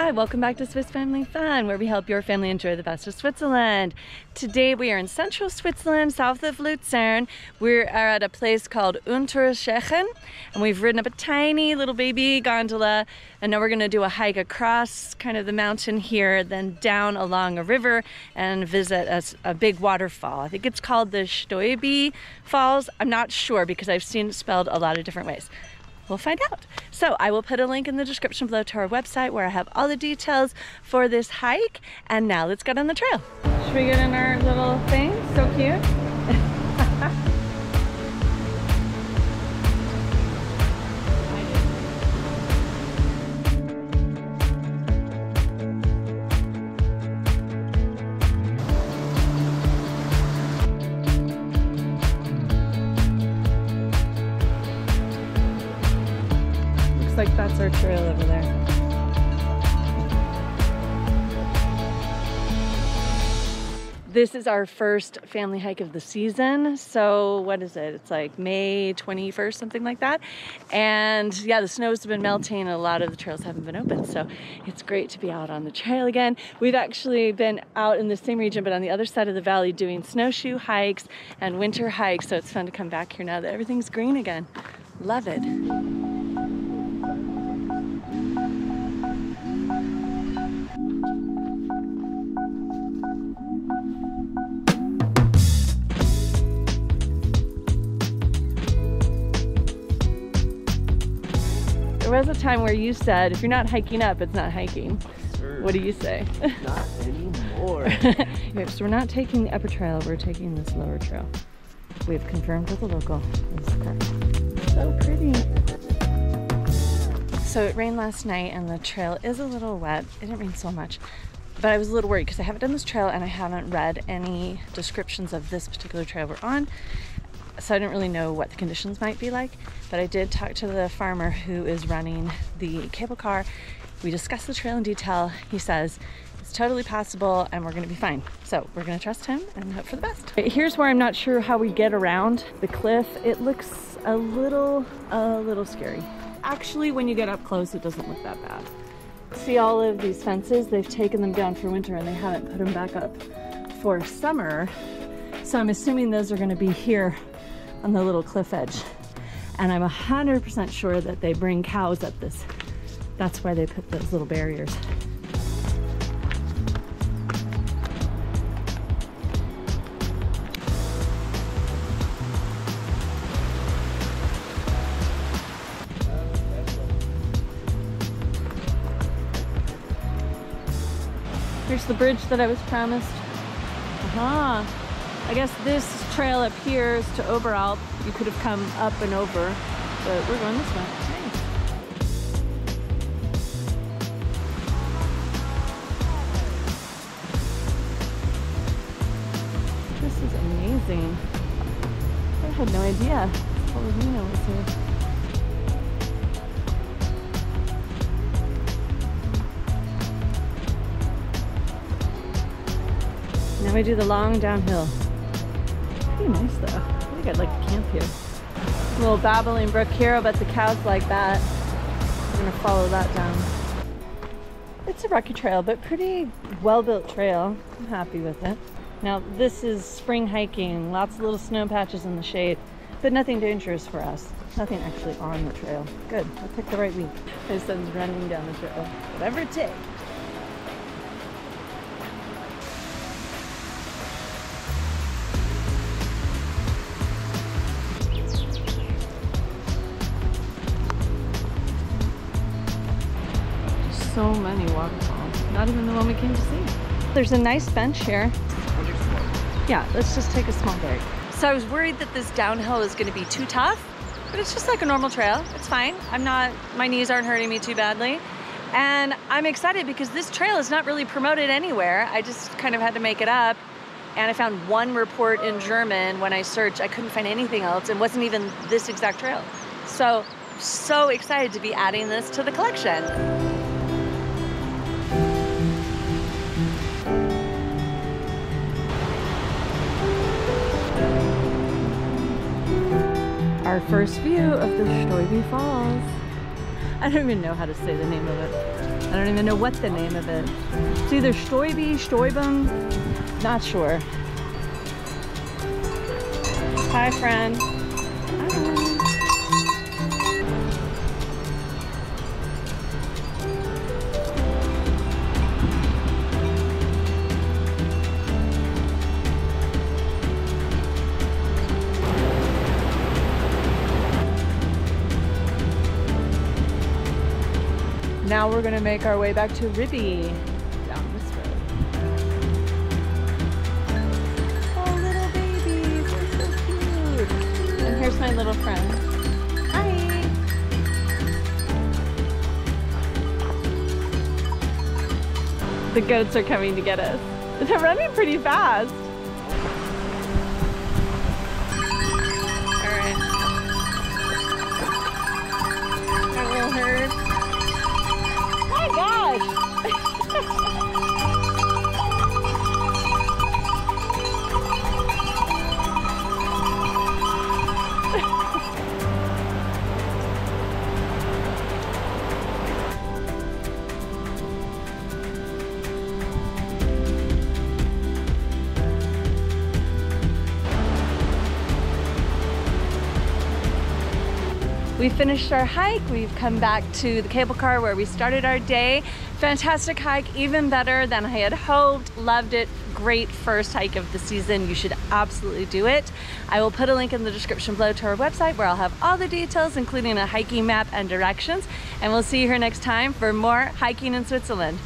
Hi, welcome back to Swiss Family Fun, where we help your family enjoy the best of Switzerland. Today we are in central Switzerland, south of Luzern. We are at a place called Unterschächen, and we've ridden up a tiny little baby gondola, and now we're going to do a hike across kind of the mountain here, then down along a river and visit a, a big waterfall. I think it's called the Stäubi Falls. I'm not sure because I've seen it spelled a lot of different ways we'll find out. So I will put a link in the description below to our website where I have all the details for this hike. And now let's get on the trail. Should we get in our little thing? So cute. Like that's our trail over there. This is our first family hike of the season. So what is it? It's like May 21st, something like that. And yeah, the snows been melting and a lot of the trails haven't been open. So it's great to be out on the trail again. We've actually been out in the same region, but on the other side of the valley doing snowshoe hikes and winter hikes. So it's fun to come back here now that everything's green again. Love it. There was a time where you said, if you're not hiking up, it's not hiking. Sure. What do you say? Not anymore. okay, so we're not taking the upper trail, we're taking this lower trail. We've confirmed with the local. This is correct. So pretty. So it rained last night and the trail is a little wet. It didn't rain so much, but I was a little worried because I haven't done this trail and I haven't read any descriptions of this particular trail we're on so I didn't really know what the conditions might be like. But I did talk to the farmer who is running the cable car. We discussed the trail in detail. He says it's totally possible and we're gonna be fine. So we're gonna trust him and hope for the best. Here's where I'm not sure how we get around the cliff. It looks a little, a little scary. Actually, when you get up close, it doesn't look that bad. See all of these fences? They've taken them down for winter and they haven't put them back up for summer. So I'm assuming those are gonna be here on the little cliff edge. And I'm 100% sure that they bring cows up this. That's why they put those little barriers. Here's the bridge that I was promised. Uh -huh. I guess this trail up here is to Oberalp. You could have come up and over, but we're going this way. Nice. This is amazing. I had no idea Palomino was here. Now we do the long downhill pretty nice though. I think I'd like to camp here. A little babbling brook here, but the cows like that. I'm gonna follow that down. It's a rocky trail, but pretty well-built trail. I'm happy with it. Now this is spring hiking, lots of little snow patches in the shade, but nothing dangerous for us. Nothing actually on the trail. Good, I picked the right week. My son's running down the trail. Whatever it takes. So many waterfalls. Not even the one we came to see. There's a nice bench here. Yeah, let's just take a small break. So I was worried that this downhill is gonna be too tough, but it's just like a normal trail. It's fine. I'm not, my knees aren't hurting me too badly. And I'm excited because this trail is not really promoted anywhere. I just kind of had to make it up. And I found one report in German when I searched. I couldn't find anything else. It wasn't even this exact trail. So, so excited to be adding this to the collection. Our first view of the Stäubi Falls. I don't even know how to say the name of it. I don't even know what the name of it. It's either Stoiby, Stoibum, not sure. Hi, friend. Hi. Now we're gonna make our way back to Ribi down this road. Oh. And here's my little friend. Hi. The goats are coming to get us. They're running pretty fast. We finished our hike. We've come back to the cable car where we started our day. Fantastic hike, even better than I had hoped. Loved it. Great first hike of the season. You should absolutely do it. I will put a link in the description below to our website where I'll have all the details, including a hiking map and directions. And we'll see you here next time for more hiking in Switzerland.